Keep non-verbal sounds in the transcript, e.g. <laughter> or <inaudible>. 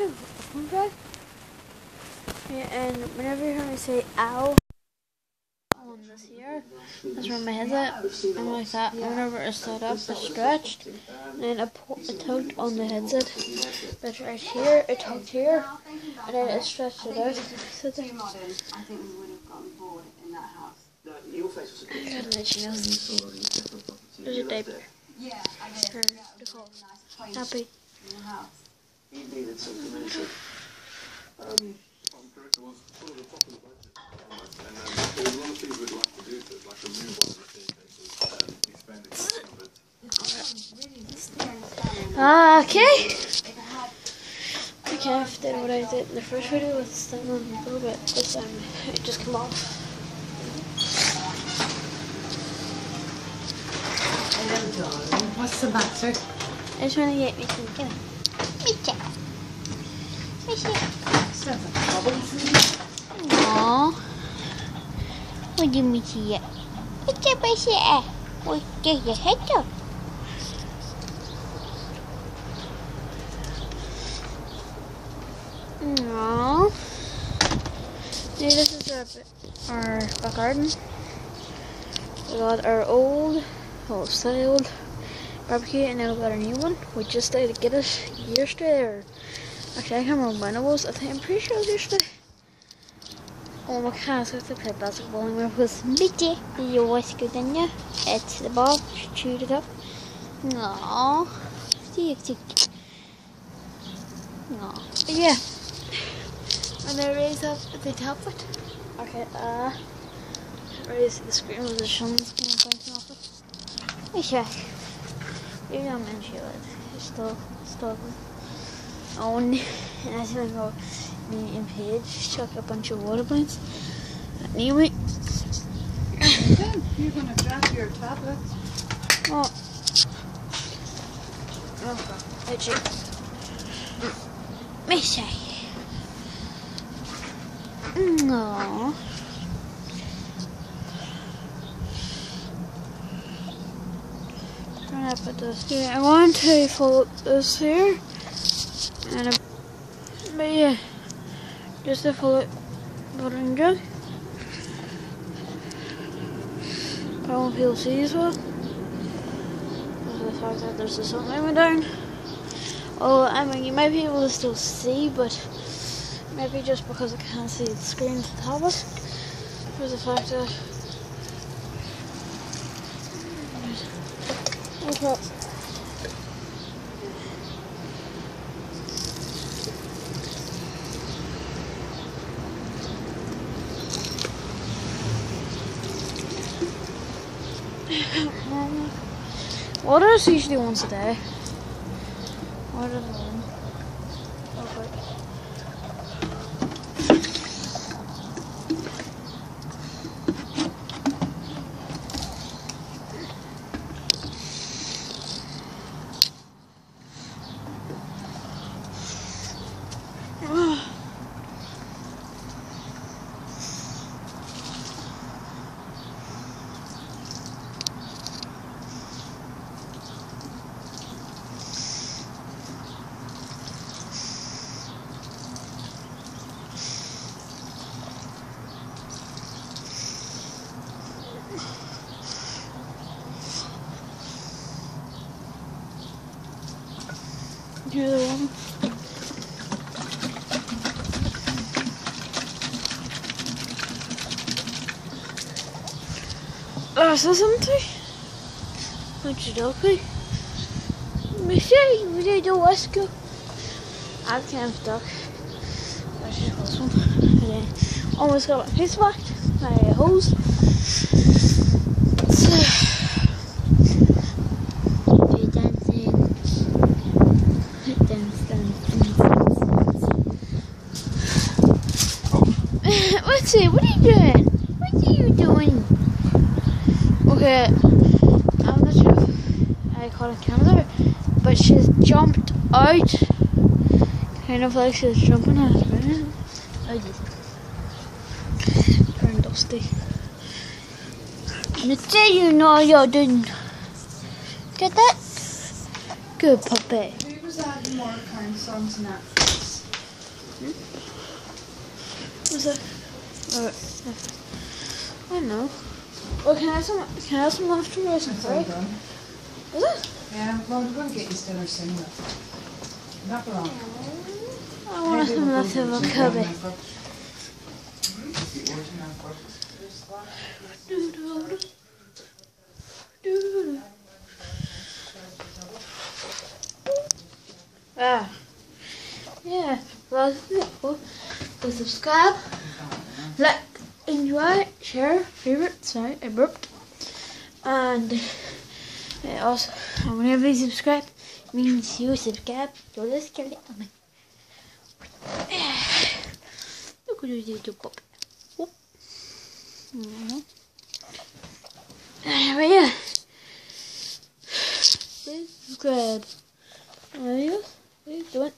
to a. Yeah, and whenever you hear me say ow on this here, that's where my head's at. And like that, whenever it stood up, it stretched. And then it, pu- it tugged on the headset. But right here, it tugged here. And then it stretched it out. So there. I think we would have gotten bored in that house. I gotta let you know. There's a diaper. Yeah, I guess For that would Nicole. Be a nice change Happy. in the house. He needed something mental. Um, I'm correct, it was sort of the top of the budget. And um, there was a lot of things we'd like to do to it, like remove one of the staircases, um, expand it some of it. Ah, okay. If it had Okay, I've done what I did in the first video with staying on a little bit. This time it just came off. Hello, darling. What's the matter? I just want to get me some. Come on. Meet Aww. What you mean to it? What's up, I say? What's your head up? Aww. See, this is our, our back garden. We got our old, old styled barbecue and then we got a new one. We just started to get it yesterday actually I can't remember. I think I'm pretty sure it. Oh my gosh, I have to play basketball and it was Mickey. You was good in you. It's the ball, shoot it up. Aww. See if you Aww. But yeah. And then raise up the top it. Okay, uh raise the screen with the sun's kind of bouncing off it. Let me check. I'm in it. It's still still on and I go me and Paige chuck a bunch of water plants. Anyway, Then you're gonna drop your tablet. oh. Oh. Let me say. No. I'm gonna put this here. I want to fold this here. And a, but yeah, just to fold it watering jug. I want people to see as well. The fact that there's the sun going down. Oh, I mean, you might be able to still see, but maybe just because I can't see the screen at the it. There's the fact that. Okay. Is usually once a day. Water is one. Okay. One. Oh, is this empty? Okie dokie. Michelle, we did the Wesco. I can't stuck. That's just this one. And almost got my face whacked. My hose. So, dance. What are you doing? What are you doing? Okay, I'm not sure if I call it camera, but she's jumped out. Kind of like she's jumping out of it. I just turned dusty. And say you know you're doing. Get that? Good puppy. Who was adding more kind songs in that? Hmm? What's that? Oh, I know. Well, can I have some? Can I have some lobster rice and It's all curry? done. Is it? Yeah, well, we're going to get you dinner soon. Not for long. I want Maybe some we'll go leftover the curry. gym and Ah. Yeah. Well, well, like, enjoy, share, favorite. Sorry, I burped. And also, whenever you subscribe, means you subscribe <sighs> to the skeleton. Look at you do pop. Whoop. Uh, But yeah. Please subscribe. Adios. Please do it.